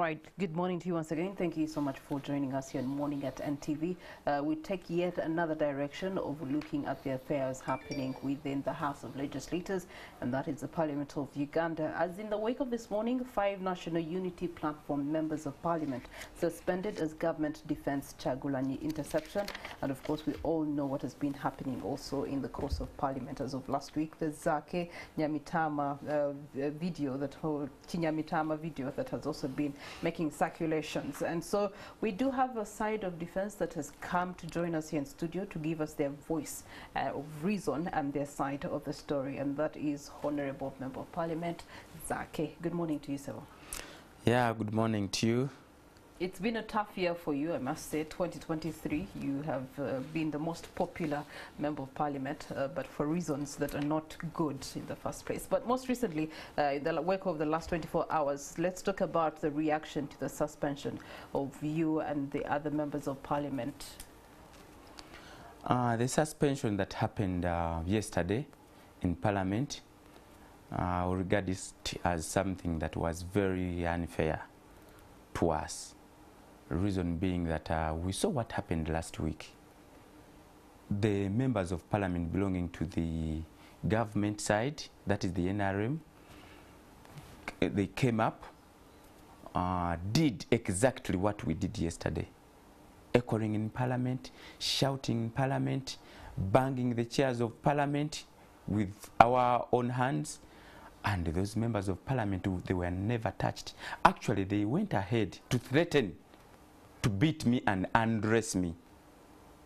Right. Good morning to you once again. Thank you so much for joining us here in Morning at NTV. Uh, we take yet another direction of looking at the affairs happening within the House of Legislators, and that is the Parliament of Uganda. As in the wake of this morning, five National Unity Platform members of Parliament suspended as government defense Kyagulanyi interception. And of course, we all know what has been happening also in the course of Parliament as of last week. The Zaake Nyamitama uh, video, that whole Kinyamatama video that has also been making circulations. And so we do have a side of defense that has come to join us here in studio to give us their voice uh, of reason and their side of the story. And that is Honorable Member of Parliament, Zaake. Good morning to you, sir. Yeah, good morning to you. It's been a tough year for you, I must say. 2023, you have uh, been the most popular member of parliament, uh, but for reasons that are not good in the first place. But most recently, uh, in the wake of the last 24 hours, let's talk about the reaction to the suspension of you and the other members of parliament. Uh, the suspension that happened uh, yesterday in parliament, uh, I regard it as something that was very unfair to us. Reason being that uh, we saw what happened last week. The members of parliament belonging to the government side, that is the NRM, they came up, uh, did exactly what we did yesterday. Echoing in parliament, shouting in parliament, banging the chairs of parliament with our own hands, and those members of parliament, they were never touched. Actually, they went ahead to threaten to beat me and undress me.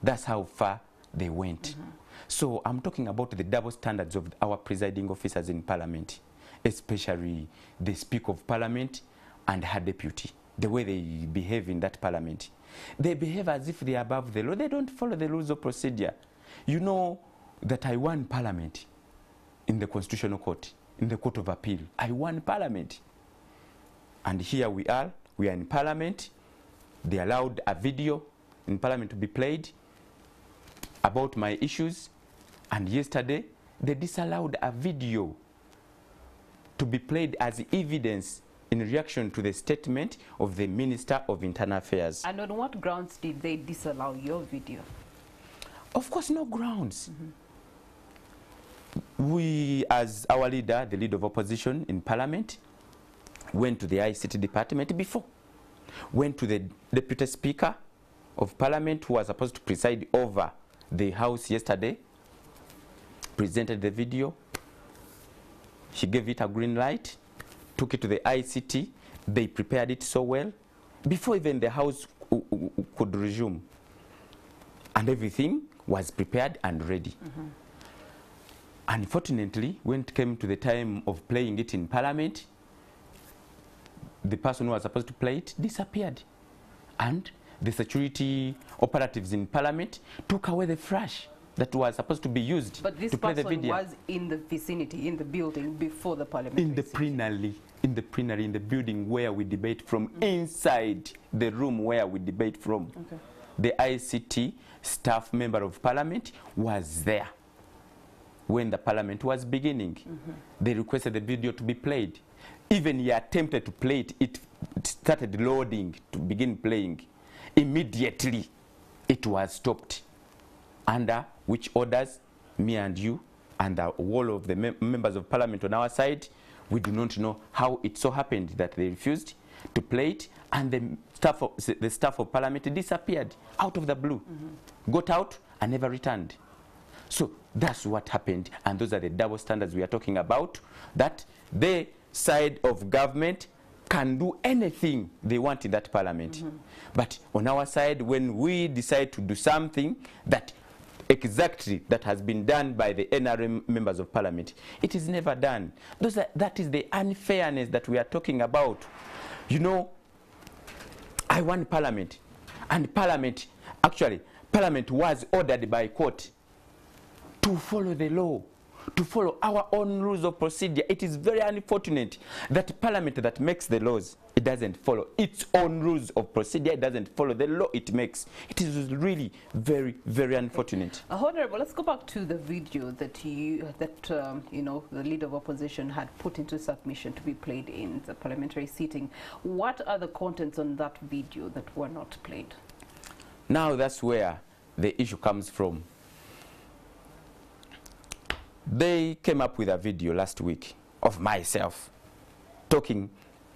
That's how far they went. Mm -hmm. So I'm talking about the double standards of our presiding officers in parliament, especially the Speaker of Parliament and her deputy, the way they behave in that parliament. They behave as if they are above the law. They don't follow the rules of procedure. You know that I won parliament in the Constitutional Court, in the Court of Appeal. I won parliament. And here we are, we are in parliament, they allowed a video in parliament to be played about my issues and yesterday they disallowed a video to be played as evidence in reaction to the statement of the Minister of Internal Affairs. And on what grounds did they disallow your video? Of course, no grounds. Mm -hmm. We, as our leader, the leader of opposition in parliament, went to the ICT department before went to the deputy speaker of parliament who was supposed to preside over the house yesterday, presented the video, he gave it a green light, took it to the ICT, they prepared it so well, before even the house could resume. And everything was prepared and ready. Mm -hmm. Unfortunately, when it came to the time of playing it in parliament, the person who was supposed to play it disappeared. And the security operatives in parliament took away the flash that was supposed to be used but this to play person the video. was in the vicinity, in the building before the parliament. In the plenary, in the plenary, in the building where we debate from, mm inside the room where we debate from. Okay. The ICT staff member of parliament was there when the parliament was beginning. Mm -hmm. They requested the video to be played. Even he attempted to play it, it started loading to begin playing. Immediately, it was stopped. Under which orders, me and you, and the whole of the mem members of parliament on our side, we do not know how it so happened that they refused to play it, and the staff of, the staff of parliament disappeared out of the blue, mm -hmm. got out, and never returned. So that's what happened, and those are the double standards we are talking about, that they side of government can do anything they want in that parliament. Mm -hmm. But on our side, when we decide to do something that exactly that has been done by the NRM members of parliament, it is never done. Those are, that is the unfairness that we are talking about. You know, I won parliament, and parliament, actually, parliament was ordered by court to follow the law to follow our own rules of procedure. It is very unfortunate that parliament that makes the laws, it doesn't follow its own rules of procedure. It doesn't follow the law it makes. It is really very, very unfortunate. Uh, Honorable, let's go back to the video that you that um, you know the leader of opposition had put into submission to be played in the parliamentary sitting. What are the contents on that video that were not played? Now that's where the issue comes from. They came up with a video last week of myself talking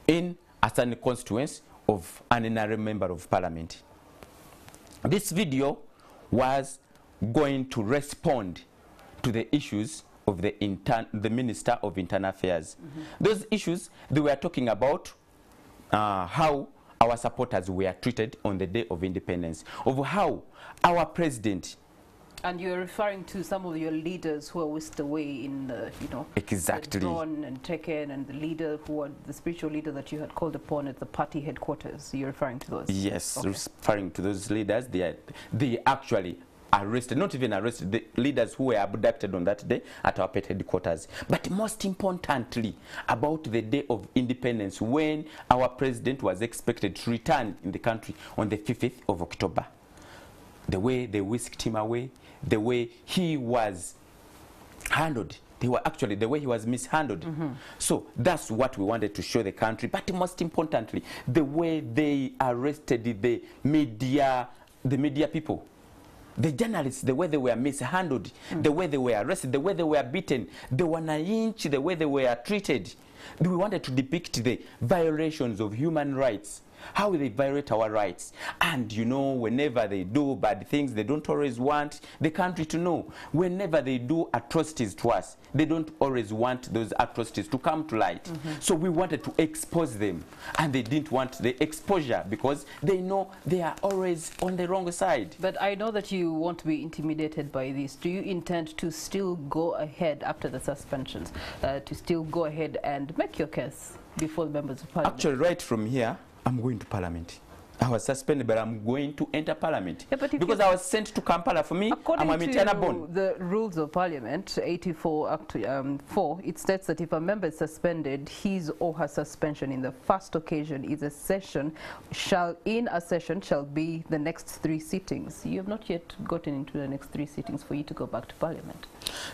in a certain constituency of an NRM member of parliament. This video was going to respond to the issues of the, the Minister of Internal Affairs. Those issues, they were talking about uh, how our supporters were treated on the day of independence, of how our president, And you're referring to some of your leaders who are whisked away in the, you know, Exactly. drawn and taken, and the leader who are the spiritual leader that you had called upon at the party headquarters. You're referring to those? yes, Okay. referring to those leaders, they, are, they actually arrested, not even arrested, the leaders who were abducted on that day at our party headquarters. But most importantly, about the day of independence when our president was expected to return in the country on the 5th of October. The way they whisked him away, the way he was handled. They were actually the way he was mishandled. Mm -hmm. So that's what we wanted to show the country. But most importantly, the way they arrested the media, the media people. The journalists, the way they were mishandled, mm -hmm. the way they were arrested, the way they were beaten, the one inch, the way they were treated. We wanted to depict the violations of human rights, how they violate our rights. And you know, whenever they do bad things, they don't always want the country to know. Whenever they do atrocities to us, they don't always want those atrocities to come to light. So we wanted to expose them. And they didn't want the exposure because they know they are always on the wrong side. But I know that you won't be intimidated by this. Do you intend to still go ahead after the suspensions, uh, to still go ahead and make your case before the members of parliament? Actually, right from here, I'm going to parliament. I was suspended, but I'm going to enter parliament. Yeah, but because I was sent to Kampala. For me, According I'm a to born. the rules of Parliament, 84 Act um, 4, it states that if a member is suspended, his or her suspension in the first occasion is a session shall in a session shall be the next three sittings. You have not yet gotten into the next three sittings for you to go back to Parliament.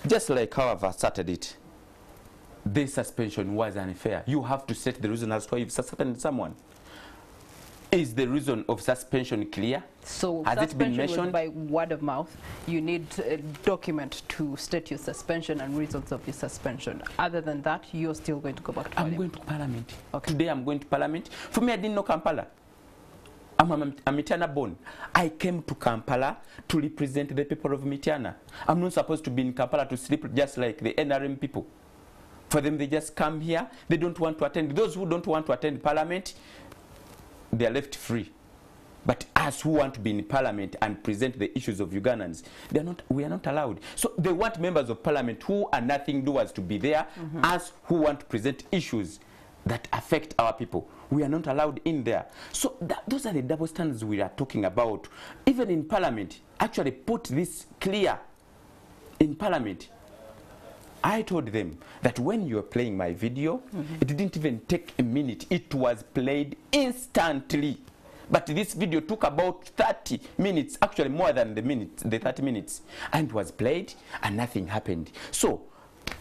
Just like how I've started it, this suspension was unfair. You have to set the reason as to why you've suspended someone. Is the reason of suspension clear? So Has it been mentioned? by word of mouth. You need a document to state your suspension and reasons of your suspension. Other than that, you're still going to go back to I'm Parliament. going to parliament. Okay. Today I'm going to parliament. For me, I didn't know Kampala. I'm a, a Mityana born. I came to Kampala to represent the people of Mityana. I'm not supposed to be in Kampala to sleep just like the NRM people. For them, they just come here. They don't want to attend. Those who don't want to attend parliament, they are left free. But us who want to be in parliament and present the issues of Ugandans, they are not, we are not allowed. So they want members of parliament who are nothing doers to be there, mm -hmm. us who want to present issues that affect our people. We are not allowed in there. So th those are the double standards we are talking about. Even in parliament, actually put this clear in parliament. I told them that when you were playing my video, mm-hmm. it didn't even take a minute. It was played instantly. But this video took about 30 minutes, actually more than the minutes, the 30 minutes. And was played and nothing happened. So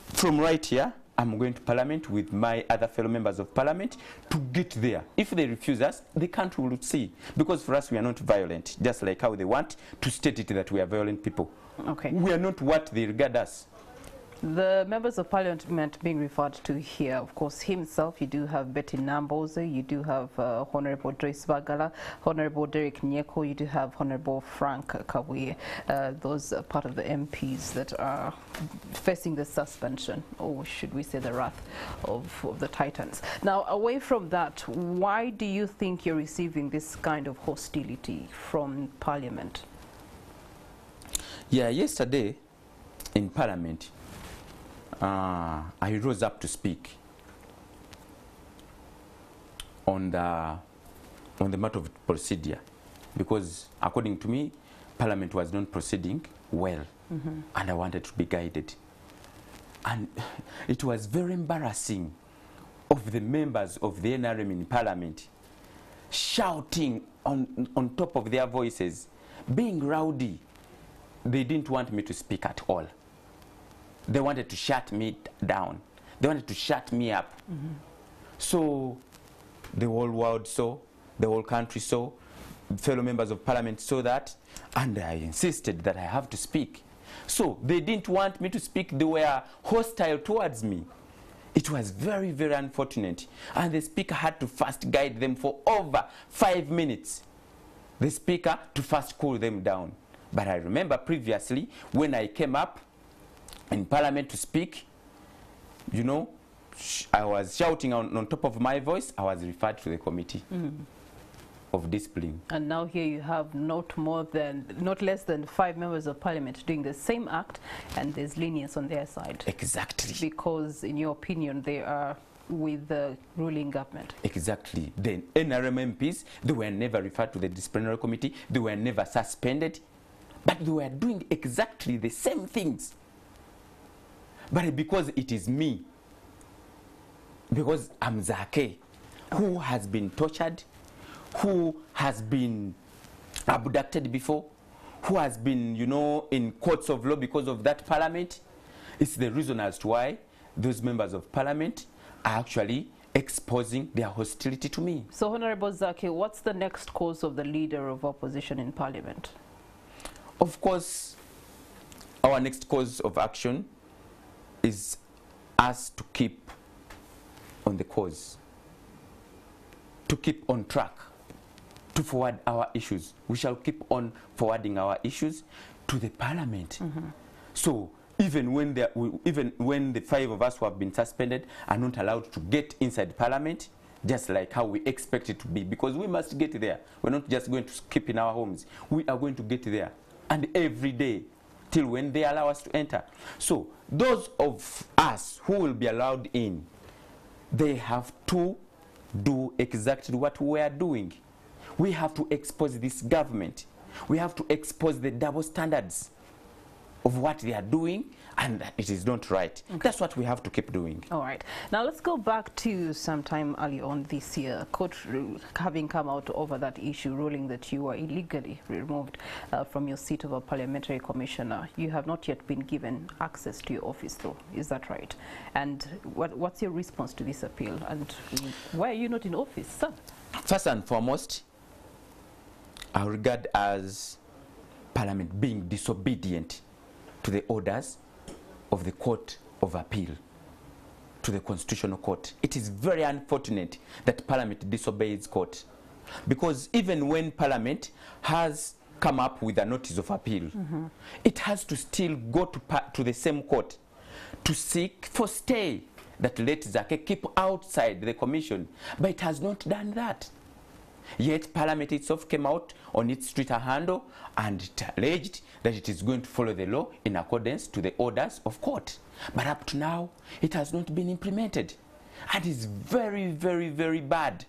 from right here, I'm going to parliament with my other fellow members of parliament to get there. If they refuse us, the country will see. Because for us, we are not violent, just like how they want to state it that we are violent people. Okay. We are not what they regard us. The members of parliament being referred to here, of course, himself, you do have Betty Nambooze, you do have uh, Honorable Joyce Bagala, Honorable Derek Nyeko, you do have Honorable Frank Kawi. Uh, those are part of the MPs that are facing the suspension, or should we say the wrath of, of the Titans. Now, away from that, why do you think you're receiving this kind of hostility from parliament? Yeah, yesterday in Parliament, uh, I rose up to speak on the on the matter of procedure because, according to me, Parliament was not proceeding well, and I wanted to be guided. And it was very embarrassing of the members of the NRM in parliament shouting on, on top of their voices, being rowdy. They didn't want me to speak at all. They wanted to shut me down. They wanted to shut me up. Mm-hmm. So the whole world saw, the whole country saw, fellow members of parliament saw that, and I insisted that I have to speak. So they didn't want me to speak, they were hostile towards me. It was very, very unfortunate. And the speaker had to first guide them for over five minutes. The speaker to first cool them down. But I remember previously when I came up in parliament to speak, you know, sh- I was shouting on, on top of my voice, I was referred to the committee mm. of discipline. And now here you have not more than, not less than five members of parliament doing the same act, and there's lenience on their side Exactly. because, in your opinion, they are with the ruling government. Exactly. The NRM MPs, they were never referred to the disciplinary committee, they were never suspended, but they were doing exactly the same things. But because it is me, because I'm Zaake, who has been tortured, who has been abducted before, who has been, you know, in courts of law because of that parliament, it's the reason as to why those members of parliament are actually exposing their hostility to me. So, Honorable Zaake, what's the next course of the leader of opposition in parliament? Of course, our next course of action is us to keep on the course, to keep on track, to forward our issues. We shall keep on forwarding our issues to the parliament. Mm-hmm. So even when, there, we- even when the five of us who have been suspended are not allowed to get inside parliament, just like how we expect it to be, because we must get there. We're not just going to keep in our homes. We are going to get there. And every day, till when they allow us to enter. So those of us who will be allowed in, they have to do exactly what we are doing. We have to expose this government. We have to expose the double standards of what they are doing and it is not right. That's what we have to keep doing. All right. Now let's go back to sometime early on this year. Court having come out over that issue, ruling that you were illegally removed uh, from your seat of a parliamentary commissioner. You have not yet been given access to your office, though. Is that right? And what, what's your response to this appeal? And why are you not in office, sir? First and foremost, I regard as Parliament being disobedient to the orders of the Court of Appeal, to the Constitutional Court. It is very unfortunate that Parliament disobeys court because even when Parliament has come up with a notice of appeal, mm -hmm. it has to still go to, to the same court to seek for stay that let Zake keep outside the commission. But it has not done that. Yet Parliament itself came out on its Twitter handle and it alleged that it is going to follow the law in accordance to the orders of court. But up to now, it has not been implemented. And is very, very, very bad.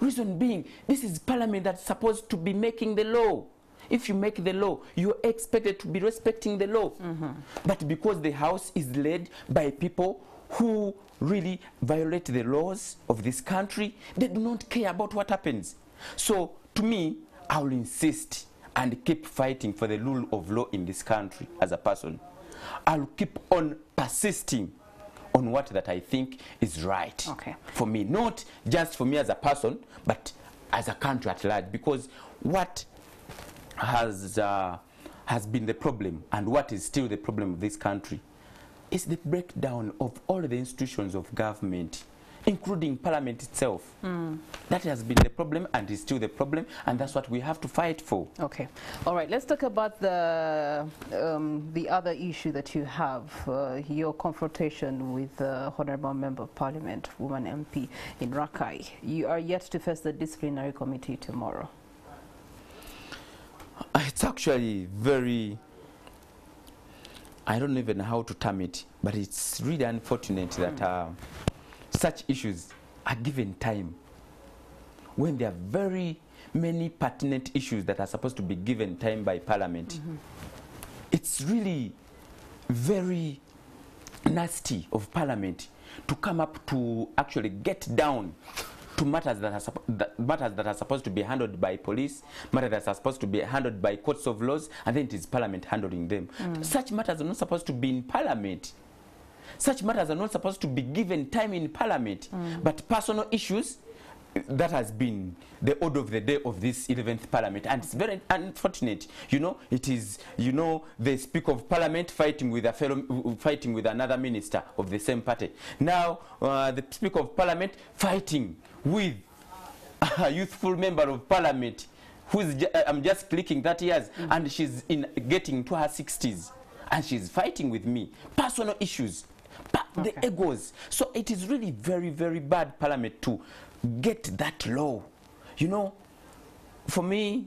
Reason being, this is Parliament that's supposed to be making the law. If you make the law, you're expected to be respecting the law. Mm -hmm. But because the House is led by people who really violate the laws of this country, they do not care about what happens. So, to me, I will insist and keep fighting for the rule of law in this country as a person. I'll keep on persisting on what that I think is right Okay. for me, not just for me as a person, but as a country at large. Because what has uh, has been the problem, and what is still the problem of this country, is the breakdown of all the institutions of government, including Parliament itself. That has been the problem, and is still the problem, and that's what we have to fight for. Okay. All right. Let's talk about the um, the other issue that you have, uh, your confrontation with the Honourable Member of Parliament, woman MP in Rakai. You are yet to face the disciplinary committee tomorrow. It's actually very. I don't even know how to term it, but it's really unfortunate that uh, such issues are given time when there are very many pertinent issues that are supposed to be given time by Parliament. Mm -hmm. It's really very nasty of parliament to come up to actually get down to matters that are, that matters that are supposed to be handled by police, matters that are supposed to be handled by courts of laws, and then it is parliament handling them. Mm. Such matters are not supposed to be in parliament. Such matters are not supposed to be given time in parliament, mm. but personal issues that has been the order of the day of this 11th parliament and it's very unfortunate you know it is you know they speak of parliament fighting with a fellow fighting with another minister of the same party now uh, the speak of parliament fighting with a youthful member of parliament who's ju- uh, i'm just clicking that years mm. and she's in getting to her 60s and she's fighting with me personal issues pa- the egos. So it is really very very bad parliament to get that low you know for me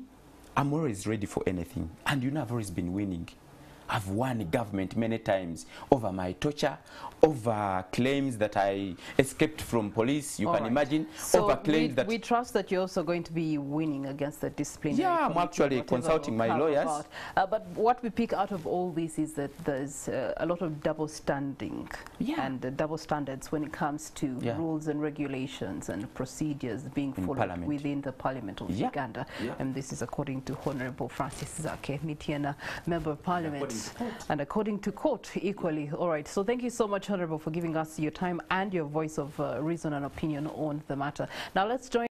i'm always ready for anything. And you know i've always been winning i've won government many times over my torture over claims that i escaped from police you All can right. imagine So over claims we, that we trust that you're also going to be winning against the disciplinary Yeah, I'm actually consulting my lawyers. Uh, but what we pick out of all this is that there's uh, a lot of double standing Yeah. and uh, double standards when it comes to Yeah. rules and regulations and procedures being In followed Parliament. within the Parliament of Yeah. Uganda. And this is according to Honorable Francis Zaake Mityana, Member of Parliament. And according to court, equally. All right. So thank you so much, Honorable, for giving us your time and your voice of uh, reason and opinion on the matter. Now let's join